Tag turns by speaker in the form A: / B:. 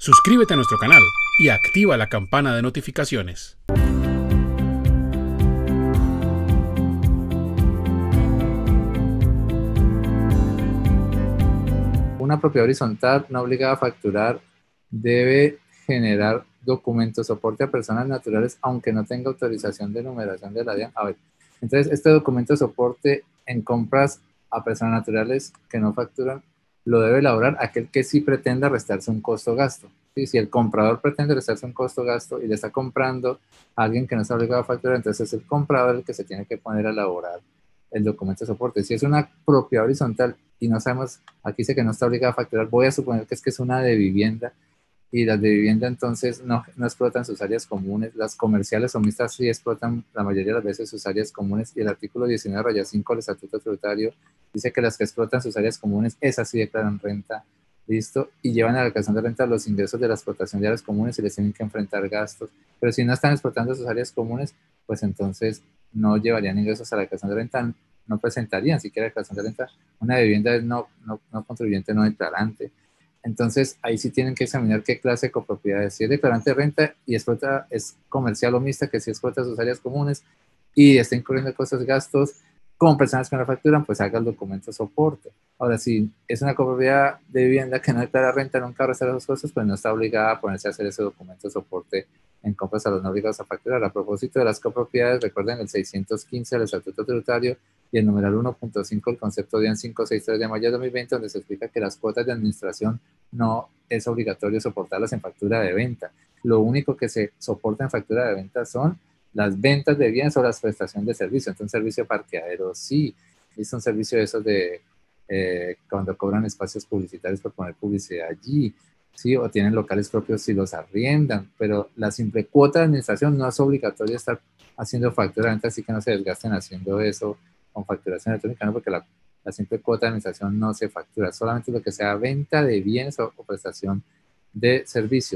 A: Suscríbete a nuestro canal y activa la campana de notificaciones.
B: Una propiedad horizontal no obligada a facturar debe generar documentos soporte a personas naturales aunque no tenga autorización de numeración de la DIAN. A ver, entonces este documento soporte en compras a personas naturales que no facturan lo debe elaborar aquel que sí pretenda restarse un costo-gasto. Si el comprador pretende restarse un costo-gasto y le está comprando a alguien que no está obligado a facturar, entonces es el comprador el que se tiene que poner a elaborar el documento de soporte. Si es una propiedad horizontal y no sabemos, aquí dice que no está obligado a facturar, voy a suponer que es que es una de vivienda y las de vivienda entonces no, no, explotan sus áreas comunes. Las comerciales o mixtas sí explotan la mayoría de las veces sus áreas comunes y el artículo 19 raya 5 del Estatuto Tributario dice que las que explotan sus áreas comunes, esas sí declaran renta, listo, y llevan a la declaración de renta los ingresos de la explotación de áreas comunes y les tienen que enfrentar gastos. Pero si no están explotando sus áreas comunes, pues entonces no llevarían ingresos a la declaración de renta, no presentarían siquiera declaración de renta. Una vivienda es no, no, no contribuyente, no declarante. Entonces, ahí sí tienen que examinar qué clase de copropiedad es. Si es declarante de renta y explota, es comercial o mixta, que si explota sus áreas comunes y está incurriendo costos gastos con personas que no facturan, pues haga el documento soporte. Ahora, si es una copropiedad de vivienda que no declara renta, nunca restar esos costos, pues no está obligada a ponerse a hacer ese documento soporte en compras a los no obligados a facturar. A propósito de las copropiedades, recuerden el 615 del Estatuto Tributario y el numeral 1.5 del concepto DIAN 563 de mayo de 2020, donde se explica que las cuotas de administración no es obligatorio soportarlas en factura de venta. Lo único que se soporta en factura de venta son las ventas de bienes o las prestaciones de servicio. Entonces, un servicio parqueadero sí, es un servicio de esos de eh, cuando cobran espacios publicitarios por poner publicidad allí, sí, o tienen locales propios si los arriendan, pero la simple cuota de administración no es obligatorio estar haciendo factura de así que no se desgasten haciendo eso con facturación electrónica, ¿no? porque la, la, simple cuota de administración no se factura, solamente lo que sea venta de bienes o, o prestación de servicios.